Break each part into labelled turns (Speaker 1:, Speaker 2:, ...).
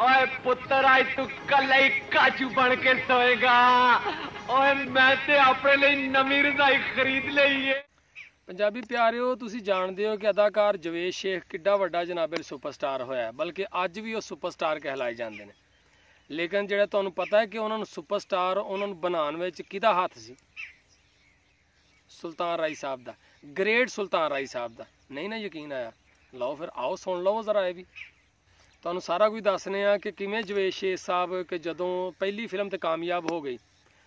Speaker 1: ਓਏ ਪੁੱਤਰ ਅੱਜ ਤੂੰ ਕੱਲਾ ਹੀ ਕਾਜੂ ਬਣ ਕੇ ਸੋਏਗਾ। ਓਏ ਮੈਂ ਤੇ ਆਪਣੇ ਲਈ ਨਵੀਂ ਰਜ਼ਾਈ ਖਰੀਦ ਲਈ ਏ।
Speaker 2: ਪੰਜਾਬੀ ਪਿਆਰਿਓ, ਤੁਸੀਂ ਜਾਣਦੇ ਹੋ ਕਿ ਅਦਾਕਾਰ ਜਵੇਦ ਸ਼ੇਖ ਕਿੱਡਾ ਵੱਡਾ ਜਨਾਬੇ ਸੁਪਰਸਟਾਰ ਹੋਇਆ ਬਲਕਿ ਅੱਜ ਵੀ ਉਹ ਸੁਪਰਸਟਾਰ ਕਹਿਲਾਏ ਜਾਂਦੇ ਨੇ। ਲੇਕਿਨ ਜਿਹੜਾ ਤੁਹਾਨੂੰ ਪਤਾ ਹੈ ਕਿ ਉਹਨਾਂ ਨੂੰ ਸੁਪਰਸਟਾਰ, ਉਹਨਾਂ ਨੂੰ ਬਣਾਉਣ ਵਿੱਚ ਕਿਹਦਾ ਹੱਥ ਸੀ? ਸੁਲਤਾਨ ਰਾਈ ਸਾਹਿਬ ਦਾ। ਗ੍ਰੇਟ ਸੁਲਤਾਨ ਰਾਈ ਸਾਹਿਬ ਦਾ। ਨਹੀਂ ਨਾ ਯਕੀਨ ਆਇਆ। ਲਓ ਫਿਰ, ਆਓ ਸੁਣ ਲਓ ਜ਼ਰਾ ਇਹ ਵੀ। ਤੁਹਾਨੂੰ ਸਾਰਾ ਕੁਝ ਦੱਸਨੇ ਆ ਕਿ ਕਿਵੇਂ ਜਵੇਦ ਸ਼ੇਖ ਸਾਹਿਬ ਕਿ ਜਦੋਂ ਪਹਿਲੀ ਫਿਲਮ ਤੇ ਕਾਮਯਾਬ ਹੋ ਗਈ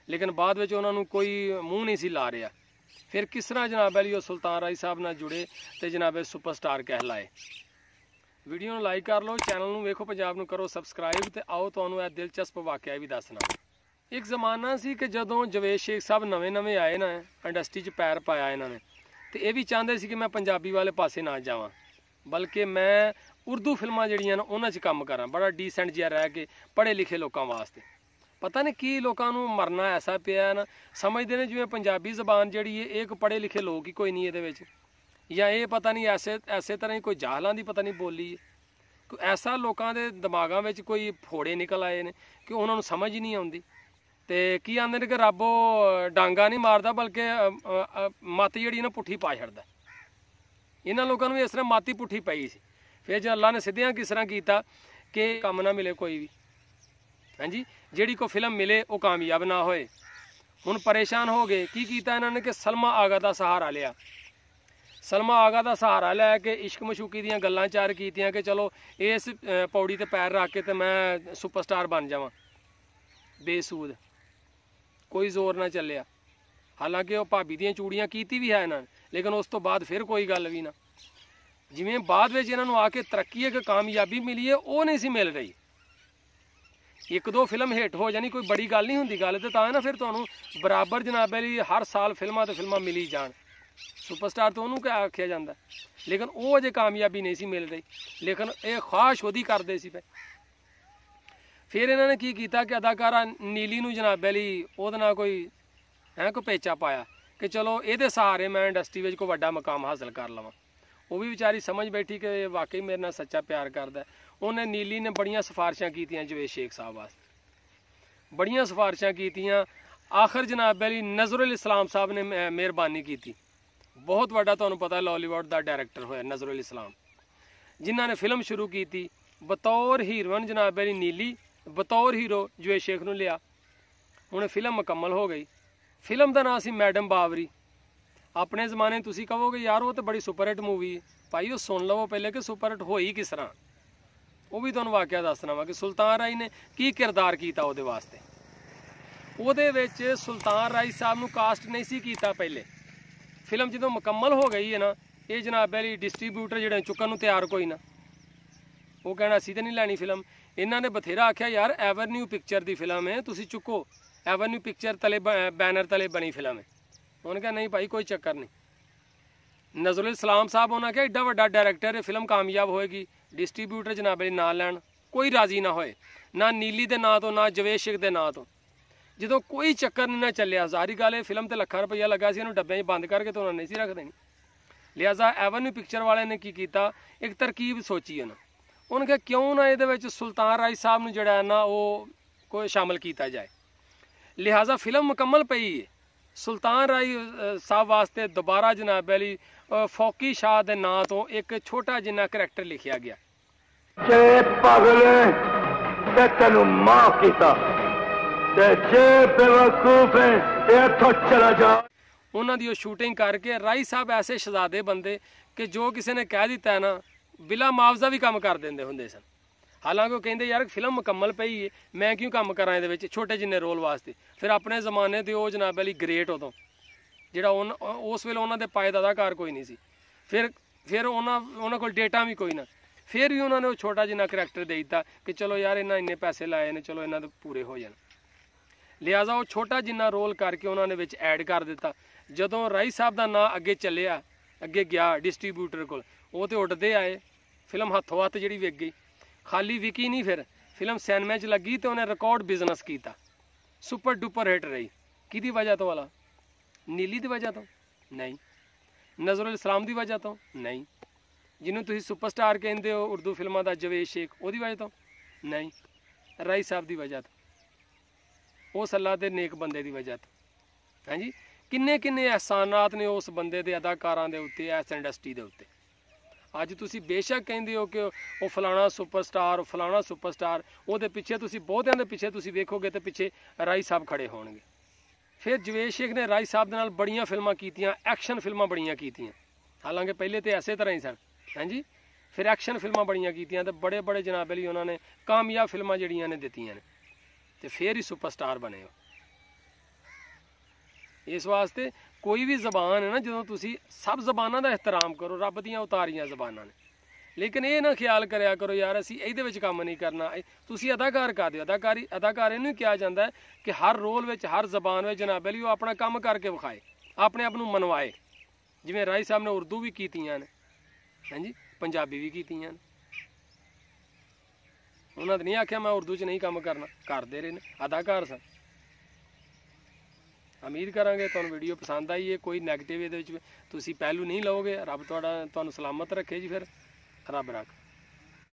Speaker 2: ਲੇਕਿਨ ਬਾਅਦ ਵਿੱਚ ਉਹਨਾਂ ਨੂੰ ਕੋਈ ਮੂੰਹ ਨਹੀਂ ਸੀ ਲਾ ਰਿਹਾ। ਫਿਰ ਕਿਸ ਤਰ੍ਹਾਂ ਜਨਾਬ ਅਲੀ ਉਹ ਸੁਲਤਾਨ ਰਾਈ ਸਾਹਿਬ ਨਾਲ ਜੁੜੇ ਤੇ ਜਨਾਬ ਸੁਪਰਸਟਾਰ ਕਹਿਲਾਏ? ਵੀਡੀਓ ਨੂੰ ਲਾਈਕ ਕਰ ਲਓ, ਚੈਨਲ ਨੂੰ ਵੇਖੋ, ਪੰਜਾਬ ਨੂੰ ਕਰੋ ਸਬਸਕ੍ਰਾਈਬ ਤੇ ਆਓ ਤੁਹਾਨੂੰ ਇਹ ਦਿਲਚਸਪ ਵਾਕਿਆ ਵੀ ਦੱਸਣਾ। ਇੱਕ ਜ਼ਮਾਨਾ ਸੀ ਕਿ ਜਦੋਂ ਜਵੇਦ ਸ਼ੇਖ ਸਾਹਿਬ ਨਵੇਂ-ਨਵੇਂ ਆਏ ਨਾ, ਇੰਡਸਟਰੀ 'ਚ ਪੈਰ ਪਾਇਆ ਇਹਨਾਂ ਨੇ, ਤੇ ਇਹ ਵੀ ਚਾਹੁੰਦੇ ਸੀ ਕਿ ਮੈਂ ਪੰਜਾਬੀ ਵਾਲੇ ਪਾਸੇ ਨਾ ਜਾਵਾਂ। ਬਲਕਿ ਮੈਂ ਉਰਦੂ ਫਿਲਮਾਂ ਜਿਹੜੀਆਂ ਨੇ ਉਹਨਾਂ 'ਚ ਕੰਮ ਕਰਾਂ, ਬੜਾ ਡੀਸੈਂਟ ਜਿਹਾ ਰਹਿ ਕੇ ਪੜ੍ਹੇ ਲਿਖੇ ਲੋਕਾਂ ਵਾਸਤੇ। ਪਤਾ ਨਹੀਂ ਕੀ ਲੋਕਾਂ ਨੂੰ ਮਰਨਾ ਐਸਾ ਪਿਆ ਨਾ, ਸਮਝਦੇ ਨੇ ਜਿਵੇਂ ਪੰਜਾਬੀ ਜ਼ਬਾਨ ਜਿਹੜੀ ਹੈ ਇਹ ਇੱਕ ਪੜ੍ਹੇ ਲਿਖੇ ਲੋਕ ਹੀ ਕੋਈ ਨਹੀਂ ਇਹਦੇ ਵਿੱਚ। ਜਾਂ ਇਹ ਪਤਾ ਨਹੀਂ ਐਸੇ ਐਸੇ ਤਰ੍ਹਾਂ ਹੀ ਕੋਈ ਜਾਹਲਾਂ ਦੀ ਪਤਾ ਨਹੀਂ ਬੋਲੀ ਹੈ ਕੋਈ ਐਸਾ ਲੋਕਾਂ ਦੇ ਦਿਮਾਗਾਂ ਵਿੱਚ ਕੋਈ ਫੋੜੇ ਨਿਕਲ ਆਏ ਨੇ ਕਿ ਉਹਨਾਂ ਨੂੰ ਸਮਝ ਹੀ ਨਹੀਂ ਆਉਂਦੀ। ਤੇ ਕੀ ਆਂਦੇ ਨੇ ਕਿ ਰੱਬ ਉਹ ਡਾਂਗਾ ਨਹੀਂ ਮਾਰਦਾ, ਬਲਕਿ ਮੱਤ ਜਿਹੜੀ ਨਾ ਪੁੱਠੀ ਪਾ ਛੱਡਦਾ। ਇਹਨਾਂ ਲੋਕਾਂ ਨੂੰ ਇਸ ਤਰ੍ਹਾਂ ਮਾਤੀ ਪੁੱਠੀ ਪਈ ਸੀ। ਫਿਰ ਜੇ ਅੱਲਾ ਨੇ ਸਿੱਧਿਆਂ ਕਿਸ ਤਰ੍ਹਾਂ ਕੀਤਾ ਕਿ ਕੰਮ ਨਾ ਮਿਲੇ ਕੋਈ ਵੀ? ਹਾਂਜੀ, ਜਿਹੜੀ ਕੋ ਫਿਲਮ ਮਿਲੇ, ਉਹ ਕਾਮਯਾਬ ਨਾ ਹੋਏ। ਹੁਣ ਪਰੇਸ਼ਾਨ ਹੋ ਗਏ। ਕੀ ਕੀਤਾ ਇਹਨਾਂ ਨੇ ਕਿ ਸਲਮਾ ਆਗਾ ਦਾ ਸਹਾਰਾ ਲਿਆ। ਸਲਮਾ ਆਗਾ ਦਾ ਸਹਾਰਾ ਲੈ ਕੇ ਇਸ਼ਕ ਮਸ਼ੂਕੀ ਦੀਆਂ ਗੱਲਾਂ ਚਾਰ ਕੀਤੀਆਂ ਕਿ ਚਲੋ ਇਸ ਪੌੜੀ ਤੇ ਪੈਰ ਰੱਖ ਕੇ ਤੇ ਮੈਂ ਸੁਪਰਸਟਾਰ ਬਣ ਜਾਵਾਂ। ਬੇਸੂਦ। ਕੋਈ ਜ਼ੋਰ ਨਾ ਚੱਲਿਆ। ਹਾਲਾਂਕਿ ਉਹ ਭਾਬੀ ਦੀਆਂ ਚੂੜੀਆਂ ਕੀਤੀ ਵੀ ਹੈ ਇਹਨਾਂ ਨੇ, ਲੇਕਿਨ ਉਸ ਤੋਂ ਬਾਅਦ ਫਿਰ ਕੋਈ ਗੱਲ ਵੀ ਨਾ। ਜਿਵੇਂ ਬਾਅਦ ਵਿੱਚ ਇਹਨਾਂ ਨੂੰ ਆ ਕੇ ਤਰੱਕੀ ਇੱਕ ਕਾਮਯਾਬੀ ਮਿਲੀ ਹੈ, ਉਹ ਨਹੀਂ ਸੀ ਮਿਲ ਰਹੀ। ਇੱਕ ਦੋ ਫਿਲਮ ਹਿੱਟ ਹੋ ਜਾਣੀ, ਕੋਈ ਬੜੀ ਗੱਲ ਨਹੀਂ ਹੁੰਦੀ ਗੱਲ ਤੇ ਤਾਂ ਹੈ ਨਾ ਫਿਰ ਤੁਹਾਨੂੰ ਬਰਾਬਰ ਜਨਾਬੇ ਲਈ ਹਰ ਸਾਲ ਫਿਲਮਾਂ ਤੇ ਫਿਲਮਾਂ ਮਿਲੀ ਜਾਣ। ਸੁਪਰਸਟਾਰ ਤਾਂ ਉਹਨੂੰ ਕਿਆ ਆਖਿਆ ਜਾਂਦਾ? ਲੇਕਿਨ ਉਹ ਅਜੇ ਕਾਮਯਾਬੀ ਨਹੀਂ ਸੀ ਮਿਲ ਰਹੀ। ਲੇਕਿਨ ਇਹ ਖਾਸ਼ ਉਹਦੀ ਕਰਦੇ ਸੀ ਪਏ ਫਿਰ ਇਹਨਾਂ ਨੇ ਕੀ ਕੀਤਾ ਕਿ ਅਦਾਕਾਰਾ ਨੀਲੀ ਨੂੰ ਜਨਾਬੇ ਲਈ ਉਹਦੇ ਨਾਲ ਕੋਈ ਹੈ ਕੋ ਪੇਚਾ ਪਾਇਆ ਕਿ ਚਲੋ ਇਹਦੇ ਸਹਾਰੇ ਮੈਂ ਇੰਡਸਟਰੀ ਵਿੱਚ ਕੋਈ ਵੱਡਾ ਮਕਾਮ ਹਾਸਲ ਕਰ ਲਵਾਂ। ਉਹ ਵੀ ਵਿਚਾਰੀ ਸਮਝ ਬੈਠੀ ਕਿ ਇਹ ਵਾਕਈ ਮੇਰੇ ਨਾਲ ਸੱਚਾ ਪਿਆਰ ਕਰਦਾ ਉਹਨੇ ਨੀਲੀ ਨੇ ਬੜੀਆਂ ਸਿਫਾਰਿਸ਼ਾਂ ਕੀਤੀਆਂ ਜਵੇਦ ਸ਼ੇਖ ਸਾਹਿਬ ਵਾਸਤੇ। ਬੜੀਆਂ ਸਿਫਾਰਿਸ਼ਾਂ ਕੀਤੀਆਂ। ਆਖਰ ਜਨਾਬ ਅਲੀ ਨਜ਼ਰੁਲ ਇਸਲਾਮ ਸਾਹਿਬ ਨੇ ਮਿਹ- ਮਿਹਰਬਾਨੀ ਕੀਤੀ। ਬਹੁਤ ਵੱਡਾ ਤੁਹਾਨੂੰ ਪਤਾ ਲਾਲੀਵੁੱਡ ਦਾ ਡਾਇਰੈਕਟਰ ਹੋਇਆ ਨਜ਼ਰੁਲ ਇਸਲਾਮ। ਜਿਨ੍ਹਾਂ ਨੇ ਫਿਲਮ ਸ਼ੁਰੂ ਕੀਤੀ, ਬਤੌਰ ਹੀਰੋਇਨ ਜਨਾਬ ਅਲੀ ਨੀਲੀ, ਬਤੌਰ ਹੀਰੋ ਜਵੇਦ ਸ਼ੇਖ ਨੂੰ ਲਿਆ। ਹੁਣ ਫਿਲਮ ਮੁਕੰਮਲ ਹੋ ਗਈ। ਫਿਲਮ ਦਾ ਨਾਮ ਸੀ ਮੈਡਮ ਬਾਵਰੀ। ਆਪਣੇ ਜ਼ਮਾਨੇ ਤੁਸੀਂ ਕਹੋਗੇ, ਯਾਰ, ਉਹ ਤਾਂ ਬੜੀ ਸੁਪਰ ਹਿੱਟ ਮੂਵੀ ਹੈ। ਭਾਈ, ਉਹ ਸੁਣ ਲਵੋ ਪਹਿਲੇ ਕਿ ਸੁਪਰ ਹਿੱਟ ਹੋਈ ਕਿਸ ਤਰ੍ਹਾਂ। ਉਹ ਵੀ ਤੁਹਾਨੂੰ ਵਾਕਿਆ ਦੱਸਣਾ ਵਾ ਕਿ ਸੁਲਤਾਨ ਰਾਈ ਨੇ ਕੀ ਕਿਰਦਾਰ ਕੀਤਾ ਉਹਦੇ ਵਾਸਤੇ। ਉਹਦੇ ਵਿੱਚ ਸੁਲਤਾਨ ਰਾਈ ਸਾਹਿਬ ਨੂੰ ਕਾਸਟ ਨਹੀਂ ਸੀ ਕੀਤਾ ਪਹਿਲੇ। ਫਿਲਮ ਜਦੋਂ ਮੁਕੰਮਲ ਹੋ ਗਈ ਹੈ ਨਾ, ਇਹ ਜਨਾਬ ਵਾਲੀ ਡਿਸਟ੍ਰੀਬਿਊਟਰ ਜਿਹੜੇ ਚੁੱਕਣ ਨੂੰ ਤਿਆਰ ਕੋਈ ਨਾ। ਉਹ ਕਹਿਣਾ, ਅਸੀਂ ਤਾਂ ਨਹੀਂ ਲੈਣੀ ਫਿਲਮ। ਇਹਨਾਂ ਨੇ ਬਥੇਰਾ ਆਖਿਆ, ਯਾਰ ਐਵਰਨਿਊ ਪਿਕਚਰ ਦੀ ਫਿਲਮ ਹੈ, ਤੁਸੀਂ ਚੁੱਕੋ। ਐਵਰਨਿਊ ਪਿਕਚਰ ਤਲੇ ਬੈਨਰ ਤਲੇ ਬਣੀ ਫਿਲਮ ਹੈ। ਉਹਨੇ ਕਿਹਾ, ਨਹੀਂ ਭਾਈ, ਕੋਈ ਚੱਕਰ ਨਹੀਂ। ਨਜ਼ਰੁਲ ਇਸਲਾਮ ਸਾਹਿਬ ਉਹਨਾਂ ਕਿਹਾ, ਏਡਾ ਵੱਡਾ ਡਾਇਰੈਕਟਰ ਹੈ ਫਿਲਮ ਕਾਮਯਾਬ ਹੋਏਗੀ। ਡਿਸਟ੍ਰੀਬਿਊਟਰ ਜਨਾਬ ਅਲੀ ਨਾਂ ਲੈਣ। ਕੋਈ ਰਾਜ਼ੀ ਨਾ ਹੋਏ। ਨਾ ਨੀਲੀ ਦੇ ਨਾਂ ਤੋਂ, ਨਾ ਜਵੇਦ ਸ਼ੇਖ ਦੇ ਨਾਂ ਤੋਂ। ਜਦੋਂ ਕੋਈ ਚੱਕਰ ਨਹੀਂ ਨਾ ਚੱਲਿਆ, ਜ਼ਾਰੀ ਗੱਲ ਇਹ ਫਿਲਮ ਤੇ ਲੱਖਾਂ ਰੁਪਈਆ ਲੱਗਾ ਸੀ, ਇਹਨੂੰ ਡੱਬਿਆਂ 'ਚ ਬੰਦ ਕਰਕੇ ਤਾਂ ਉਹਨਾਂ ਨੇ ਨਹੀਂ ਸੀ ਰੱਖ ਦੇਣੀ। ਲਿਹਾਜ਼ਾ ਐਵਨਿਊ ਪਿਕਚਰ ਵਾਲਿਆਂ ਨੇ ਕੀ ਕੀਤਾ? ਇੱਕ ਤਰਕੀਬ ਸੋਚੀ ਉਹਨਾਂ। ਉਹਨਾਂ ਕਿਹਾ, ਕਿਉਂ ਨਾ ਇਹਦੇ ਵਿੱਚ ਸੁਲਤਾਨ ਰਾਏ ਸਾਹਿਬ ਨੂੰ ਜਿਹੜਾ ਹੈ ਨਾ, ਉਹ ਕੋਈ ਸ਼ਾਮਲ ਕੀਤਾ ਜਾਏ? ਲਿਹਾਜ਼ਾ ਫਿਲਮ ਮੁਕੰਮਲ ਪਈ ਹੈ ਸੁਲਤਾਨ ਰਾਈ ਸਾਹਿਬ ਵਾਸਤੇ ਦੁਬਾਰਾ ਜਨਾਬ ਅਲੀ ਫੌਕੀ ਸ਼ਾਹ ਦੇ ਨਾਂ ਤੋਂ ਇੱਕ ਛੋਟਾ ਜਿੰਨਾ ਕਰੈਕਟਰ ਲਿਖਿਆ ਗਿਆ।
Speaker 3: ਜੇ ਪਾਗਲ ਤੇ ਤੈਨੂੰ ਮਾਫ ਕੀਤਾ। ਤੇ ਜੇ ਬੇਵਕੂਫ ਹੈ ਤੇ ਇੱਥੋਂ ਚਲਾ ਜਾ।
Speaker 2: ਉਹਨਾਂ ਦੀ ਉਹ ਸ਼ੂਟਿੰਗ ਕਰਕੇ ਰਾਈ ਸਾਹਿਬ ਐਸੇ ਸ਼ਹਜ਼ਾਦੇ ਬੰਦੇ ਕਿ ਜੋ ਕਿਸੇ ਨੇ ਕਹਿ ਦਿੱਤਾ ਨਾ ਬਿਲਾ ਮੁਆਵਜ਼ਾ ਵੀ ਕੰਮ ਕਰ ਦਿੰਦੇ ਹੁੰਦੇ ਸਨ। ਹਾਲਾਂਕਿ ਉਹ ਕਹਿੰਦੇ, ਯਾਰ, ਫਿਲਮ ਮੁਕੰਮਲ ਪਈ ਏ, ਮੈਂ ਕਿਉਂ ਕੰਮ ਕਰਾਂ ਇਹਦੇ ਵਿੱਚ? ਛੋਟੇ ਜਿੰਨੇ ਰੋਲ ਵਾਸਤੇ। ਫਿਰ ਆਪਣੇ ਜ਼ਮਾਨੇ ਤੇ ਉਹ ਜਨਾਬ ਅਲੀ ਗ੍ਰੇਟ ਉਦੋਂ, ਜਿਹੜਾ ਉਨ- ਉਸ ਵੇਲੇ ਉਹਨਾਂ ਦੇ ਪਾਏ ਦਾ ਅਦਾਕਾਰ ਕੋਈ ਨਹੀਂ ਸੀ। ਫਿਰ ਫਿਰ ਉਹਨਾਂ ਉਹਨਾਂ ਕੋਲ ਡੇਟਾ ਵੀ ਕੋਈ ਨਾ। ਫਿਰ ਵੀ ਉਹਨਾਂ ਨੇ ਉਹ ਛੋਟਾ ਜਿੰਨਾ ਕਰੈਕਟਰ ਦੇ ਦਿੱਤਾ ਕਿ ਚਲੋ ਯਾਰ ਇਹਨਾਂ ਇੰਨੇ ਪੈਸੇ ਲਾਏ ਨੇ, ਚਲੋ ਇਹਨਾਂ ਦੇ ਪੂਰੇ ਹੋ ਜਾਣ। ਲਿਹਾਜ਼ਾ ਉਹ ਛੋਟਾ ਜਿੰਨਾ ਰੋਲ ਕਰਕੇ ਉਹਨਾਂ ਨੇ ਵਿੱਚ ਐਡ ਕਰ ਦਿੱਤਾ। ਜਦੋਂ ਰਾਈ ਸਾਹਿਬ ਦਾ ਨਾਂ ਅੱਗੇ ਚੱਲਿਆ, ਅੱਗੇ ਗਿਆ ਡਿਸਟ੍ਰੀਬਿਊਟਰ ਕੋਲ, ਉਹ ਤੇ ਉੱਡਦੇ ਆਏ। ਫਿਲਮ ਹੱਥੋਂ ਹੱਥ ਜਿਹੜੀ ਵਿਕ ਗਈ। ਖਾਲੀ ਵਿਕੀ ਨਹੀਂ ਫਿਰ। ਫਿਲਮ ਸਿਨੇਮਾ 'ਚ ਲੱਗੀ ਤੇ ਉਹਨੇ ਰਿਕਾਰਡ ਬਿਜ਼ਨਸ ਕੀਤਾ। ਸੁਪਰ ਡੁਪਰ ਹਿੱਟ ਰਹੀ। ਕਿਹਦੀ ਵਜ੍ਹਾ ਤੋਂ ਵਾਲਾ? ਨੀਲੀ ਦੀ ਵਜ੍ਹਾ ਤੋਂ? ਨਹੀਂ। ਨਜ਼ਰੁਲ ਇਸਲਾਮ ਦੀ ਵਜ੍ਹਾ ਤੋਂ? ਨਹੀਂ। ਜਿਹਨੂੰ ਤੁਸੀਂ ਸੁਪਰਸਟਾਰ ਕਹਿੰਦੇ ਹੋ, ਉਰਦੂ ਫਿਲਮਾਂ ਦਾ ਜਵੇਦ ਸ਼ੇਖ, ਉਹਦੀ ਵਜ੍ਹਾ ਤੋਂ? ਨਹੀਂ। ਰਾਈ ਸਾਹਿਬ ਦੀ ਵਜ੍ਹਾ ਤੋਂ। ਉਸ ਅੱਲਾ ਦੇ ਨੇਕ ਬੰਦੇ ਦੀ ਵਜ੍ਹਾ ਤੋਂ। ਹਾਂਜੀ ਕਿੰਨੇ ਕਿੰਨੇ ਅਹਿਸਾਨਾਤ ਨੇ ਉਸ ਬੰਦੇ ਦੇ ਅਦਾਕਾਰਾਂ ਦੇ ਉੱਤੇ, ਇਸ ਇੰਡਸਟਰੀ ਦੇ ਉੱਤੇ? ਅੱਜ ਤੁਸੀਂ ਬੇਸ਼ੱਕ ਕਹਿੰਦੇ ਹੋ ਕਿ ਉਹ ਫਲਾਣਾ ਸੁਪਰਸਟਾਰ, ਉਹ ਫਲਾਣਾ ਸੁਪਰਸਟਾਰ, ਉਹਦੇ ਪਿੱਛੇ ਤੁਸੀਂ ਬਹੁਤਿਆਂ ਦੇ ਪਿੱਛੇ ਤੁਸੀਂ ਵੇਖੋਗੇ ਤੇ ਪਿੱਛੇ ਰਾਈ ਸਾਹਿਬ ਖੜੇ ਹੋਣਗੇ। ਫਿਰ ਜਵੇਸ਼ ਸ਼ੇਖ ਨੇ ਰਾਈ ਸਾਹਿਬ ਦੇ ਨਾਲ ਬੜੀਆਂ ਫਿਲਮਾਂ ਕੀਤੀਆਂ, ਐਕਸ਼ਨ ਫਿਲਮਾਂ ਬੜੀਆਂ ਕੀਤੀਆਂ। ਹਾਲਾਂਕਿ ਪਹਿਲੇ ਤੇ ਐਸੇ ਤਰ੍ਹਾਂ ਹੀ ਸਨ, ਹਾਂਜੀ? ਫਿਰ ਐਕਸ਼ਨ ਫਿਲਮਾਂ ਬੜੀਆਂ ਕੀਤੀਆਂ ਤੇ ਬੜੇ ਬੜੇ ਜਨਾਬ ਲਈ ਉਹਨਾਂ ਨੇ ਕਾਮਯਾਬ ਫਿਲਮਾਂ ਜਿਹੜੀਆਂ ਨੇ ਦਿੱਤੀਆਂ ਨੇ। ਤੇ ਫਿਰ ਹੀ ਸੁਪਰਸਟਾਰ ਬਣੇ ਹੋ ਇਸ ਵਾਸਤੇ ਕੋਈ ਵੀ ਜ਼ਬਾਨ ਹੈ ਨਾ, ਜਦੋਂ ਤੁਸੀਂ ਸਭ ਜ਼ਬਾਨਾਂ ਦਾ ਇਹਤਰਾਮ ਕਰੋ, ਰੱਬ ਦੀਆਂ ਉਤਾਰੀਆਂ ਜ਼ਬਾਨਾਂ ਨੇ। ਲੇਕਿਨ ਇਹ ਨਾ ਖਿਆਲ ਕਰਿਆ ਕਰੋ ਯਾਰ, ਅਸੀਂ ਇਹਦੇ ਵਿੱਚ ਕੰਮ ਨਹੀਂ ਕਰਨਾ। ਇਹ- ਤੁਸੀਂ ਅਦਾਕਾਰ ਕਰ ਦਿਓ ਅਦਾਕਾਰੀ, ਅਦਾਕਾਰ ਇਹਨੂੰ ਹੀ ਕਿਹਾ ਜਾਂਦਾ ਹੈ ਕਿ ਹਰ ਰੋਲ ਵਿੱਚ, ਹਰ ਜ਼ਬਾਨ ਵਿੱਚ ਜਨਾਬ ਅਲੀ, ਉਹ ਆਪਣਾ ਕੰਮ ਕਰਕੇ ਵਿਖਾਏ, ਆਪਣੇ ਆਪ ਨੂੰ ਮਨਵਾਏ। ਜਿਵੇਂ ਰਾਈ ਸਾਹਿਬ ਨੇ ਉਰਦੂ ਵੀ ਕੀਤੀਆਂ ਨੇ ਹਾਂਜੀ ਪੰਜਾਬੀ ਵੀ ਕੀਤੀਆਂ ਨੇ। ਉਹਨਾਂ ਨੇ ਨਹੀਂ ਆਖਿਆ, ਮੈਂ ਉਰਦੂ 'ਚ ਨਹੀਂ ਕੰਮ ਕਰਨਾ। ਕਰਦੇ ਰਹੇ ਨੇ। ਅਦਾਕਾਰ ਸਨ। ਉਮੀਦ ਕਰਾਂਗੇ ਤੁਹਾਨੂੰ ਵੀਡੀਓ ਪਸੰਦ ਆਈ ਹੈ, ਕੋਈ 네ਗੇਟਿਵ ਇਹਦੇ ਵਿੱਚ ਤੁਸੀਂ ਪਹਿਲੂ ਨਹੀਂ ਲਓਗੇ। ਰੱਬ ਤੁਹਾਡਾ ਤੁਹਾਨੂੰ ਸਲਾਮਤ ਰੱਖੇ ਜੀ ਫਿਰ। ਰੱਬ ਰੱਖ।